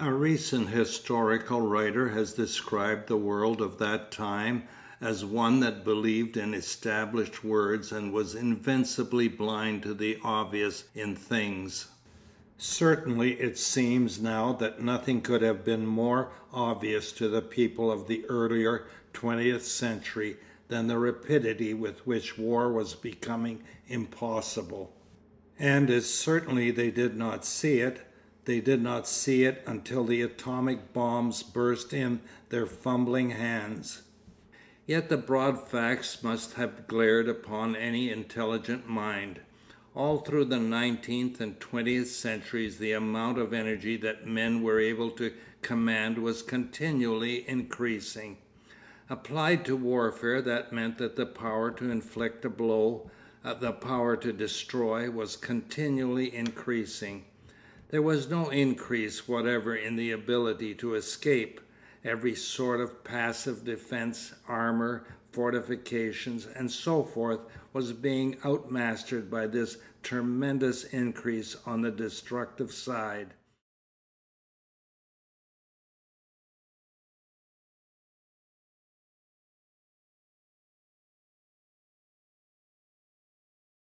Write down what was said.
A recent historical writer has described the world of that time as one that believed in established words and was invincibly blind to the obvious in things. Certainly it seems now that nothing could have been more obvious to the people of the earlier twentieth century than the rapidity with which war was becoming impossible. And as certainly they did not see it, they did not see it until the atomic bombs burst in their fumbling hands. Yet the broad facts must have glared upon any intelligent mind. All through the nineteenth and twentieth centuries the amount of energy that men were able to command was continually increasing. Applied to warfare that meant that the power to inflict a blow, uh, the power to destroy, was continually increasing. There was no increase whatever in the ability to escape. Every sort of passive defence, armour, fortifications, and so forth was being outmastered by this tremendous increase on the destructive side.